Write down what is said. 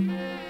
Música